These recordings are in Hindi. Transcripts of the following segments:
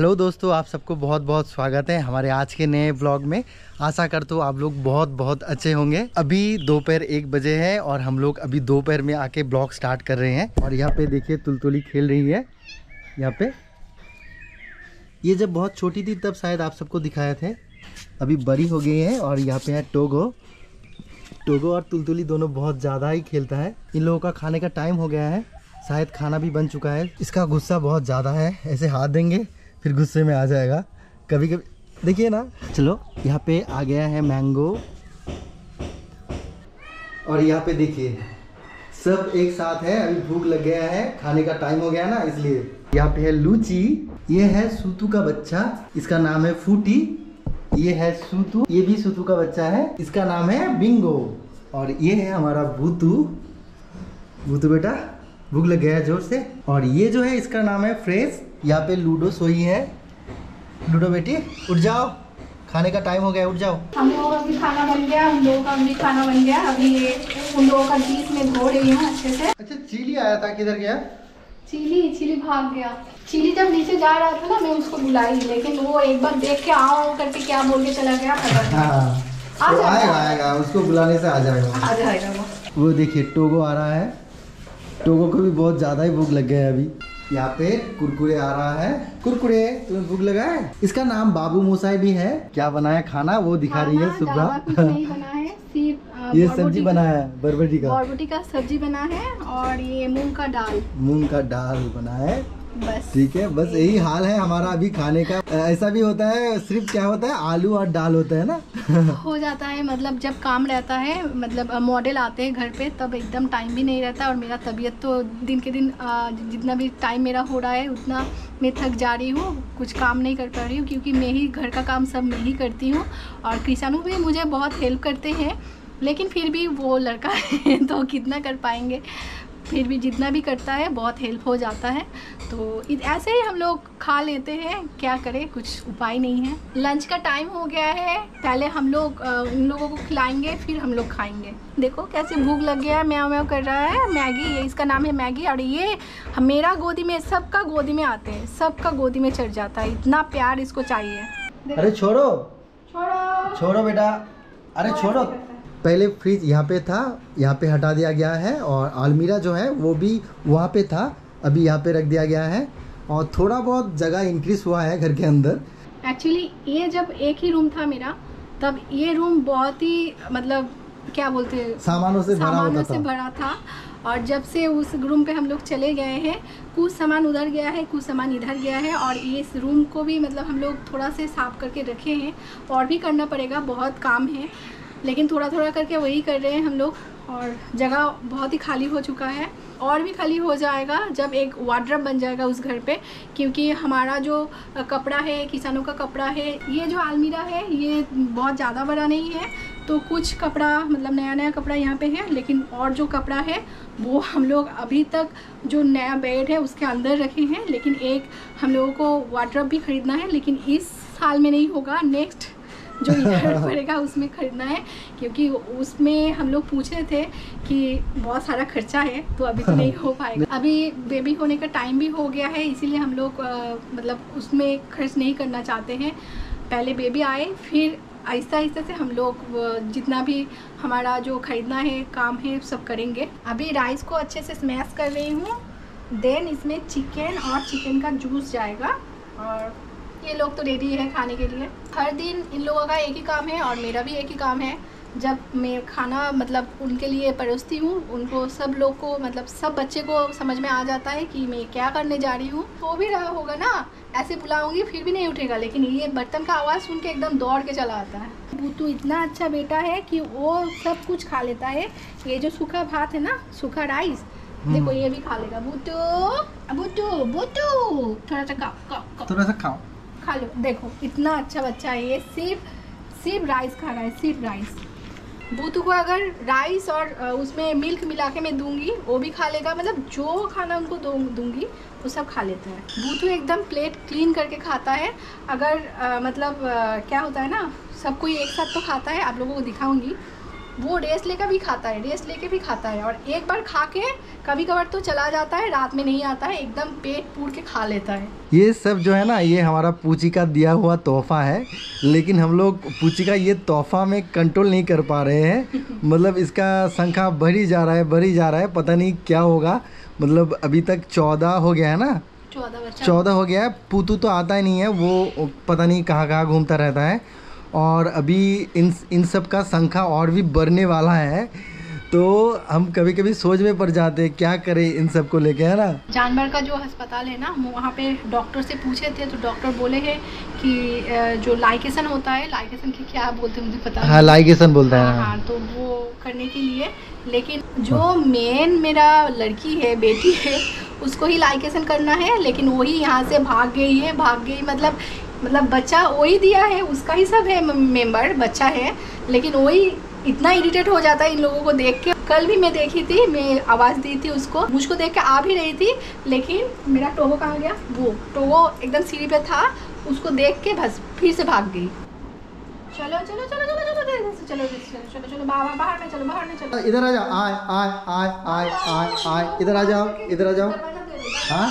हेलो दोस्तों, आप सबको बहुत बहुत स्वागत है हमारे आज के नए ब्लॉग में। आशा करता हूँ आप लोग बहुत बहुत अच्छे होंगे। अभी दोपहर एक बजे है और हम लोग अभी दोपहर में आके ब्लॉग स्टार्ट कर रहे हैं। और यहाँ पे देखिए तुलतुली खेल रही है। यहाँ पे ये जब बहुत छोटी थी तब शायद आप सबको दिखाए थे। अभी बड़ी हो गई है और यहाँ पे है टोगो। टोगो और तुलतुली दोनों बहुत ज़्यादा ही खेलता है। इन लोगों का खाने का टाइम हो गया है। शायद खाना भी बन चुका है। इसका गुस्सा बहुत ज़्यादा है। ऐसे हाथ देंगे। फिर गुस्से में आ जाएगा। कभी कभी देखिए ना, चलो, यहाँ पे आ गया है मैंगो और यहाँ पे देखिए, सब एक साथ है, अभी भूख लग गया है, खाने का टाइम हो गया ना, इसलिए। यहाँ पे है लूची, ये है सूतू का बच्चा, इसका नाम है फूटी, ये है सूतू, ये भी सूतू का बच्चा है, इसका नाम है बिंगो। और ये है हमारा भूतू। भूतू बेटा, भूख लग गया है ज़ोर से। और ये जो है, इसका नाम है फ्रेश यहाँ पे लूडो सोई है। लूडो बेटी उठ जाओ। खाने का टाइम हो गया उठ जाओ। हम लोगों का भी खाना बन गया हम लोगों का भी खाना बन गया। अभी ये उन लोगों का बीच में धो रही हूँ अच्छे से। अच्छा चीली आया था किधर गया? चिली चिली भाग गया। चिली जब नीचे जा रहा था ना मैं उसको बुलाई लेकिन वो एक बार देख के आओ करके क्या बोल के चला गया पता नहीं। हाँ। आ जाएगा। आएगा आएगा उसको बुलाने से आ जाएगा। आ जाएगा वो। वो देखिए टोगो आ रहा है। टोगो को भी बहुत ज़्यादा ही भूख लग गया है अभी। यहाँ पे कुरकुरे आ रहा है। कुरकुरे तुम्हें भूख लगा है? इसका नाम बाबू मोसाई भी है। क्या बनाया खाना? वो दिखा रही है सुबह। ये सब्ज़ी बनाया है बरबटी का। बरबटी का सब्ज़ी बना है और ये मूंग का दाल। मूंग का दाल बना है। बस। ठीक है बस यही हाल है हमारा अभी खाने का। ऐसा भी होता है सिर्फ़ क्या होता है आलू और दाल होता है ना? हो जाता है मतलब जब काम रहता है मतलब मॉडल आते हैं घर पे तब एकदम टाइम भी नहीं रहता और मेरा तबीयत तो दिन के दिन जितना भी टाइम मेरा हो रहा है उतना मैं थक जा रही हूँ कुछ काम नहीं कर पा रही हूँ क्योंकि मैं ही घर का काम सब मैं ही करती हूँ और किसानों भी मुझे बहुत हेल्प करते हैं लेकिन फिर भी वो लड़का है तो कितना कर पाएँगे। फिर भी जितना भी करता है बहुत हेल्प हो जाता है। तो ऐसे ही हम लोग खा लेते हैं क्या करें कुछ उपाय नहीं है। लंच का टाइम हो गया है पहले हम लोग उन लोगों को खिलाएँगे फिर हम लोग खाएँगे। देखो कैसे भूख लग गया है म्याव म्याव कर रहा है मैगी ये इसका नाम है मैगी और ये मेरा गोदी में सबका गोदी में आते हैं सबका गोदी में चढ़ जाता है इतना प्यार इसको चाहिए। अरे छोड़ो। छोड़ो। छोड़ो बेटा। अरे छोड़ो। पहले फ्रिज यहाँ पे था यहाँ पे हटा दिया गया है और आलमीरा जो है वो भी वहाँ पे था अभी यहाँ पे रख दिया गया है और थोड़ा बहुत जगह इंक्रीज हुआ है घर के अंदर। एक्चुअली ये जब एक ही रूम था मेरा तब ये रूम बहुत ही मतलब क्या बोलते हैं? सामानों से भरा सामानों होता से था। भरा था। और जब से उस रूम पे हम लोग चले गए हैं कुछ सामान उधर गया है कुछ सामान इधर गया है और इस रूम को भी मतलब हम लोग थोड़ा से साफ़ करके रखे हैं और भी करना पड़ेगा बहुत काम है। लेकिन थोड़ा थोड़ा करके वही कर रहे हैं हम लोग और जगह बहुत ही खाली हो चुका है। और भी खाली हो जाएगा जब एक वार्ड्रम बन जाएगा उस घर पे, क्योंकि हमारा जो कपड़ा है, किसानों का कपड़ा है, ये जो आलमीरा है, ये बहुत ज़्यादा बड़ा नहीं है। तो कुछ कपड़ा मतलब नया नया कपड़ा यहाँ पे है, लेकिन और जो कपड़ा है, वो हम लोग अभी तक जो नया बेड है, उसके अंदर रखे हैं। लेकिन एक हम लोगों को वार्ड्रम भी खरीदना है, लेकिन इस साल में नहीं होगा नेक्स्ट जो इधर पड़ेगा उसमें खरीदना है क्योंकि उसमें हम लोग पूछे थे कि बहुत सारा खर्चा है तो अभी तो नहीं हो पाएगा। अभी बेबी होने का टाइम भी हो गया है इसीलिए हम लोग मतलब उसमें खर्च नहीं करना चाहते हैं। पहले बेबी आए फिर आहिस्ता आहिस्ता से हम लोग जितना भी हमारा जो खरीदना है काम है सब करेंगे। अभी राइस को अच्छे से स्मैश कर रही हूँ देन इसमें चिकन और चिकन का जूस जाएगा और ये लोग तो रेडी है खाने के लिए। हर दिन इन लोगों का एक ही काम है और मेरा भी एक ही काम है। जब मैं खाना मतलब उनके लिए परोसती हूँ उनको सब लोग को मतलब सब बच्चे को समझ में आ जाता है कि मैं क्या करने जा रही हूँ। तो भी रहा होगा ना ऐसे बुलाऊँगी फिर भी नहीं उठेगा लेकिन ये बर्तन का आवाज़ सुन के एकदम दौड़ के चला आता है। बूतू इतना अच्छा बेटा है कि वो सब कुछ खा लेता है। ये जो सूखा भात है ना सूखा राइस देखो ये भी खा लेगा। बूतू बूतू बूतू थोड़ा सा खाओ। थोड़ा सा खाओ। खा लो। देखो इतना अच्छा बच्चा है ये। सिर्फ़ सिर्फ़ राइस खा रहा है सिर्फ़ राइस बूतू को अगर राइस और उसमें मिल्क मिला के मैं दूँगी वो भी खा लेगा। मतलब जो खाना उनको दूँगी वो सब खा लेता है। बूतू एकदम प्लेट क्लीन करके खाता है। अगर अ, मतलब अ, क्या होता है ना सब कोई एक साथ तो खाता है। आप लोगों को दिखाऊँगी। वो रेस्ट लेकर भी खाता है रेस्ट लेके भी खाता है और एक बार खा के कभी कभार तो चला जाता है रात में नहीं आता है एकदम पेट पूर के खा लेता है। ये सब जो है ना ये हमारा पूची का दिया हुआ तोहफा है लेकिन हम लोग पूची का ये तोहफा में कंट्रोल नहीं कर पा रहे हैं। मतलब इसका संख्या बढ़ी जा रहा है बढ़ी जा रहा है पता नहीं क्या होगा। मतलब अभी तक चौदह हो गया है ना? चौदह चौदह हो गया है पूतू तो आता ही नहीं है वो पता नहीं कहाँ कहाँ घूमता रहता है। और अभी इन इन सब का संख्या और भी बढ़ने वाला है तो हम कभी कभी सोच में पड़ जाते हैं क्या करें इन सबको लेके है ना? जानवर का जो अस्पताल है ना हम वहाँ पे डॉक्टर से पूछे थे तो डॉक्टर बोले हैं कि जो लाइकेशन होता है लाइकेशन की क्या बोलते हैं मुझे पता हाँ लाइगेशन बोलते हाँ हैं हाँ। तो वो करने के लिए लेकिन जो मेन मेरा लड़की है बेटी है उसको ही लाइकेशन करना है लेकिन वही यहाँ से भाग गई है भाग गई मतलब मतलब बच्चा वही दिया है उसका ही सब है मेंबर बच्चा है लेकिन वही इतना इरिटेट हो जाता है इन लोगों को देख के। कल भी मैं देखी थी मैं आवाज़ दी थी उसको मुझको देख के आ भी रही थी लेकिन मेरा टोगो कहाँ गया? वो टोगो एकदम सीढ़ी पे था उसको देख के बस फिर से भाग गई। चलो चलो चलो चलो चलो चलो चलो चलो चलो चलो बाहर बाहर में चलो बाहर में चलो। इधर आ जाओ आए आए आए आए आए आए इधर आ जाओ इधर आ जाओ। हाँ?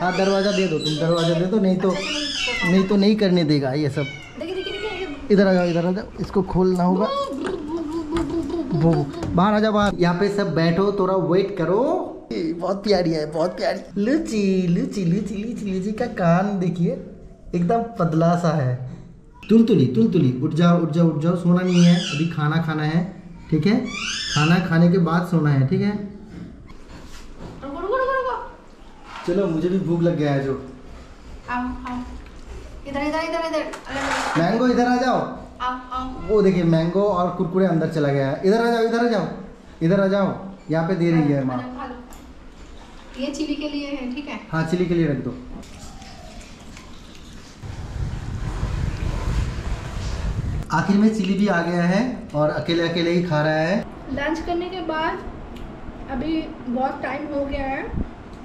हाँ दरवाज़ा दे दो तुम दरवाज़ा दे दो नहीं तो नहीं तो नहीं करने देगा ये सब। इधर आ जाओ इधर आ जाओ इसको खोलना होगा। वो बाहर आ जाओ बाहर। यहाँ पे सब बैठो थोड़ा वेट करो। बहुत प्यारी है बहुत प्यारी। लुची लुची लुची लुची लुची का कान देखिए एकदम पतला सा है। तुलतुली तुलतुली उठ जाओ उठ जाओ उठ जाओ सोना नहीं है अभी खाना खाना है ठीक है? खाना खाने के बाद सोना है ठीक है? चलो मुझे भी भूख लग गया है जो। आओ आओ इधर इधर इधर इधर। मैंगो इधर आ जाओ। आओ आओ। वो देखिए मैंगो और कुरकुरे अंदर चला गया है। इधर आ जाओ इधर आ जाओ। इधर आ जाओ। यहाँ पे दे रही है माँ। ये चिली के लिए है ठीक है? हाँ चिली के लिए रख दो। आखिर में चिली भी आ गया है और अकेले अकेले ही खा रहा है। लंच करने के बाद अभी बहुत टाइम हो गया है।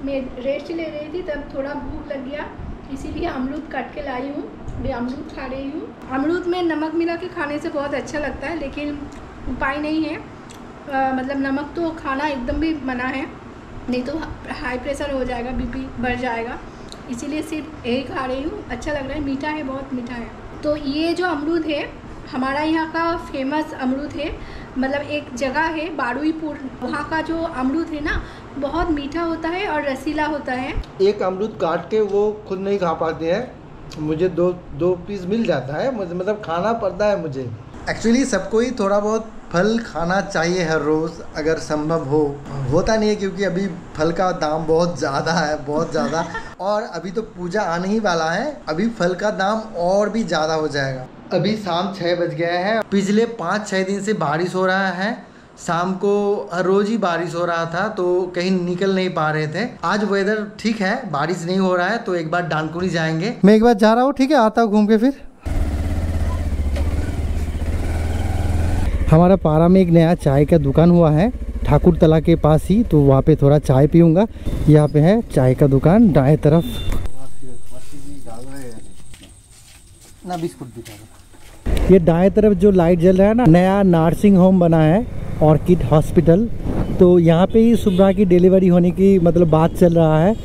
मैं रेस्ट ले रही थी तब थोड़ा भूख लग गया। इसीलिए अमरूद काट के लाई हूँ। अभी अमरूद खा रही हूँ। अमरूद में नमक मिला के खाने से बहुत अच्छा लगता है लेकिन उपाय नहीं है। अ, मतलब नमक तो खाना एकदम भी मना है नहीं तो हाई प्रेशर हो जाएगा बीपी बढ़ जाएगा। इसीलिए सिर्फ़ यही खा रही हूँ। अच्छा लग रहा है मीठा है बहुत मीठा है। तो ये जो अमरूद है हमारा यहाँ का फ़ेमस अमरूद है। मतलब एक जगह है बारुईपुर। वहाँ का जो अमरूद है ना बहुत मीठा होता है और रसीला होता है। एक अमरूद काट के वो खुद नहीं खा पाते हैं। मुझे दो दो पीस मिल जाता है। मुझे मतलब खाना पड़ता है मुझे। एक्चुअली सबको ही थोड़ा बहुत फल खाना चाहिए हर रोज़ अगर संभव हो। होता नहीं है क्योंकि अभी फल का दाम बहुत ज़्यादा है बहुत ज़्यादा। और अभी तो पूजा आने ही वाला है। अभी फल का दाम और भी ज़्यादा हो जाएगा। अभी शाम छः बज गए हैं। पिछले पाँच छः दिन से बारिश हो रहा है। शाम को हर रोज ही बारिश हो रहा था तो कहीं निकल नहीं पा रहे थे। आज वेदर ठीक है बारिश नहीं हो रहा है तो एक बार डानकुनी जाएँगे। मैं एक बार जा रहा हूँ ठीक है? आता हूँ घूम के फिर। हमारा पारा में एक नया चाय का दुकान हुआ है ठाकुर तला के पास ही तो वहाँ पे थोड़ा चाय पीऊँगा। यहाँ पे है चाय का दुकान दाएँ तरफ़। ना बिस्कुट भी ये दाएँ तरफ़ जो लाइट जल रहा है ना नया नर्सिंग होम बना है। Orchid hospital. तो यहाँ पे ही सुबह की डिलीवरी होने की मतलब बात चल रहा है,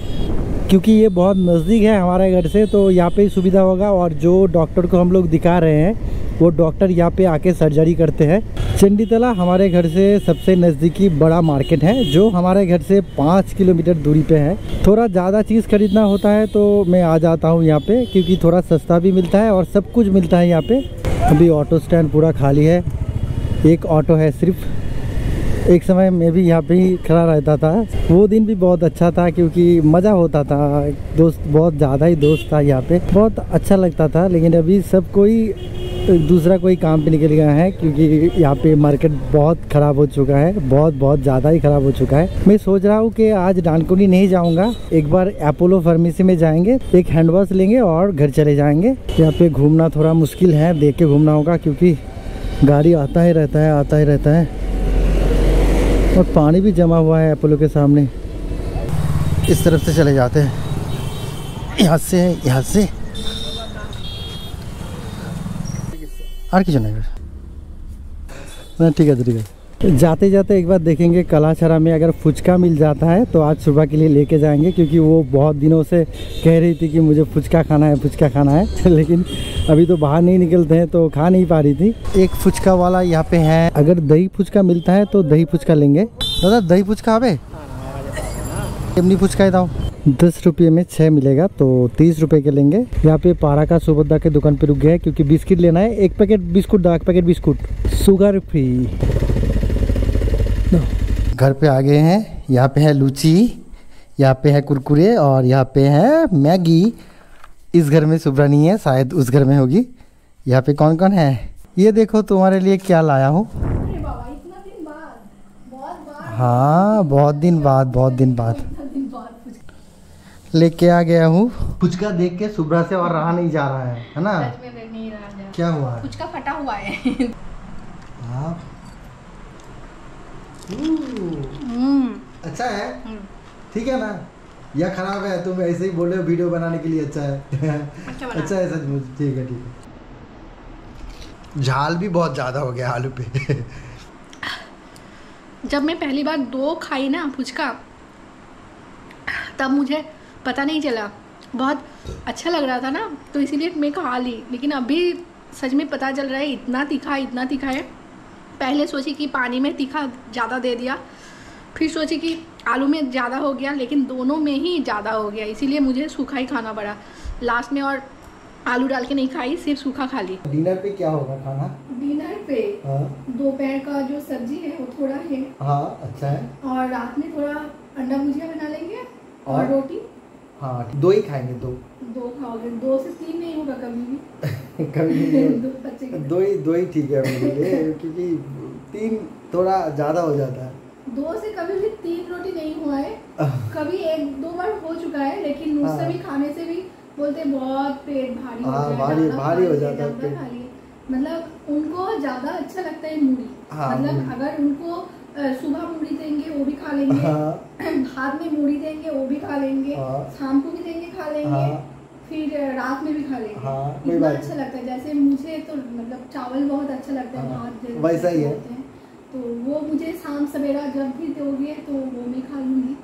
क्योंकि ये बहुत नज़दीक है हमारे घर से तो यहाँ पे सुविधा होगा। और जो डॉक्टर को हम लोग दिखा रहे हैं, वो डॉक्टर यहाँ पे आके सर्जरी करते हैं। चंडीतला हमारे घर से सबसे नज़दीकी बड़ा मार्केट है, जो हमारे घर से पाँच किलोमीटर दूरी पे है। थोड़ा ज़्यादा चीज़ खरीदना होता है तो मैं आ जाता हूँ यहाँ पे, क्योंकि थोड़ा सस्ता भी मिलता है और सब कुछ मिलता है यहाँ पे। अभी ऑटो स्टैंड पूरा खाली है, एक ऑटो है सिर्फ़। एक समय मैं भी यहाँ पे ही खड़ा रहता था। वो दिन भी बहुत अच्छा था क्योंकि मज़ा होता था। दोस्त बहुत ज़्यादा ही दोस्त था यहाँ पे। बहुत अच्छा लगता था, लेकिन अभी सब कोई दूसरा कोई काम पे निकल गया है क्योंकि यहाँ पे मार्केट बहुत ख़राब हो चुका है। बहुत बहुत ज़्यादा ही ख़राब हो चुका है। मैं सोच रहा हूँ कि आज डानकुनी नहीं जाऊँगा। एक बार अपोलो फार्मेसी में जाएँगे, एक हैंड वॉश लेंगे और घर चले जाएँगे। यहाँ पे घूमना थोड़ा मुश्किल है, देख के घूमना होगा क्योंकि गाड़ी आता ही रहता है, आता ही रहता है। और पानी भी जमा हुआ है अपोलो के सामने इस तरफ से चले जाते हैं यहाँ से यहाँ से আর কিছু নাই हाँ, ठीक है ठीक है जाते जाते एक बार देखेंगे कलाछरा में अगर फुचका मिल जाता है तो आज सुबह के लिए लेके जाएँगे क्योंकि वो बहुत दिनों से कह रही थी कि मुझे फुचका खाना है फुचका खाना है। लेकिन अभी तो बाहर नहीं निकलते हैं तो खा नहीं पा रही थी। एक फुचका वाला यहाँ पे है। अगर दही फुचका मिलता है तो दही फुचका लेंगे। दादा दही फुचका आवे? एमनी फुचका ही दाओ। दस रुपये में छः मिलेगा तो तीस रुपये के लेंगे। यहाँ पे पारा का सुभद्रा के दुकान पे रुक गया है क्योंकि बिस्किट लेना है। एक पैकेट बिस्कुट दो पैकेट बिस्कुट। शुगर फ्री घर पे आ गए हैं। यहाँ पे है लूची यहाँ पे है कुरकुरे और यहाँ पे है मैगी। इस घर में सुब्रा नहीं है शायद उस घर में होगी। यहाँ पे कौन कौन है? ये देखो तुम्हारे लिए क्या लाया हूँ। अरे बाबा इतना दिन बाद बहुत हाँ बहुत दिन बाद बहुत दिन बाद। लेके आ गया हूँ। फुचका देख के सुब्रा से और रहा नहीं जा रहा है है ना? सच में रह नहीं रहा क्या हुआ? है कुछ का फटा हुआ है। अच्छा है? हम्म, ठीक है ना? या खराब है तुम ऐसे ही बोले हो वीडियो बनाने के लिए अच्छा है। अच्छा अच्छा है सचमुच ठीक है ठीक है। झाल भी बहुत ज़्यादा हो गया आलू पे। जब मैं पहली बार दो खाई ना फुचका तब मुझे पता नहीं चला। बहुत अच्छा लग रहा था ना तो इसीलिए मैं खा ली लेकिन अभी सच में पता चल रहा है इतना तीखा इतना तीखा है। पहले सोची कि पानी में तीखा ज़्यादा दे दिया फिर सोची कि आलू में ज़्यादा हो गया लेकिन दोनों में ही ज़्यादा हो गया इसीलिए मुझे सूखा ही खाना पड़ा। लास्ट में और आलू डाल के नहीं खाई सिर्फ़ सूखा खा ली। डिनर पे क्या होगा खाना? डिनर पे हाँ। दोपहर का जो सब्ज़ी है वो थोड़ा है। हाँ अच्छा है। और रात में थोड़ा अंडा भुजिया बना लेंगे और, और? रोटी। हाँ दो ही खाएँगे दो। दो खाओगे दो से तीन नहीं होगा कभी भी। कभी नहीं दो दो ही दो ही ठीक है मेरे लिए क्योंकि तीन थोड़ा ज़्यादा हो जाता है। दो से कभी भी तीन रोटी नहीं हुआ है। कभी एक दो बार हो चुका है लेकिन उससे हाँ। भी खाने से भी बोलते बहुत पेट भारी हाँ, गया भारी- भारी हो जाता है। मतलब उनको ज़्यादा अच्छा लगता है मूढ़ी हाँ, मतलब अगर उनको सुबह मूढ़ी देंगे वो भी खा लेंगे। हाँ। भात में मूढ़ी देंगे वो भी खा लेंगे। हाँ। शाम को भी देंगे खा लेंगे। हाँ। फिर रात में भी खा लेंगे। हाँ, इतना अच्छा लगता है। जैसे मुझे तो मतलब चावल बहुत अच्छा लगता है हाँ, भात वैसा ही है। हैं। तो वो मुझे शाम सवेरा जब भी दोगे तो वो मैं खा लूँगी।